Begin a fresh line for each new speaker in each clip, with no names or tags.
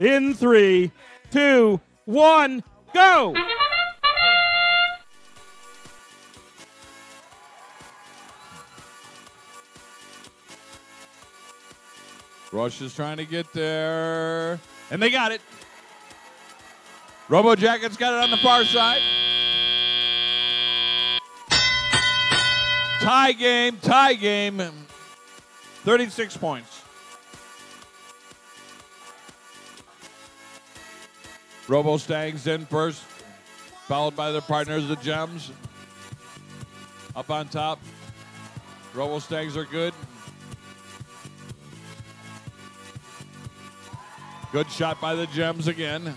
in three, two, one, go!
Rush is trying to get there. And they got it. Robo Jackets got it on the far side. Tie game, tie game. 36 points. Robo Stangs in first, followed by their partners, the Gems. Up on top. Robo Stangs are good. Good shot by the Gems again.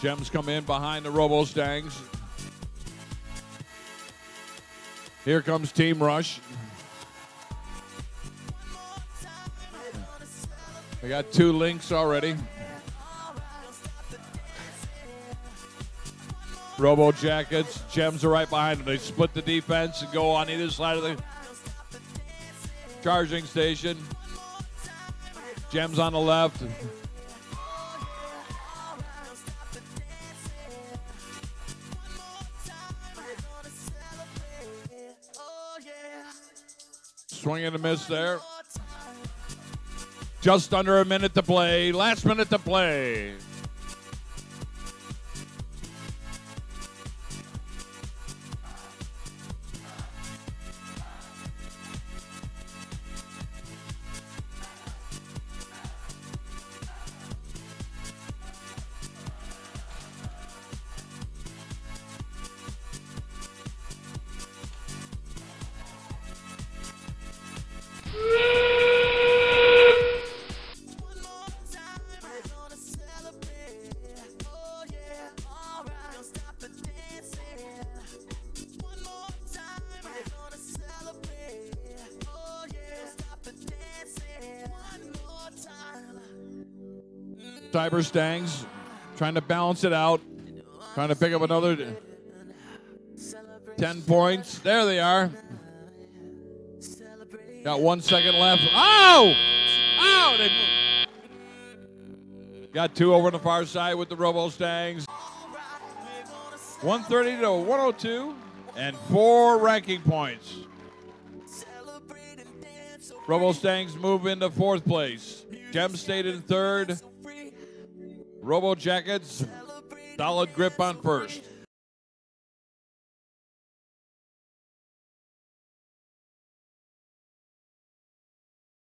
Gems come in behind the Robo Stangs. Here comes Team Rush. We got two links already. Robo Jackets, Gems are right behind them. They split the defense and go on either side of the charging station. Gems on the left. Swing and a miss there. Just under a minute to play. Last minute to play. Cyber Stangs trying to balance it out, trying to pick up another 10 points. There they are. Got one second left. Oh! Oh! Got two over on the far side with the Robo Stangs. 130 to 102 and four ranking points. Robo Stangs move into fourth place. Gem stayed in third. Robo Jackets, solid grip on first.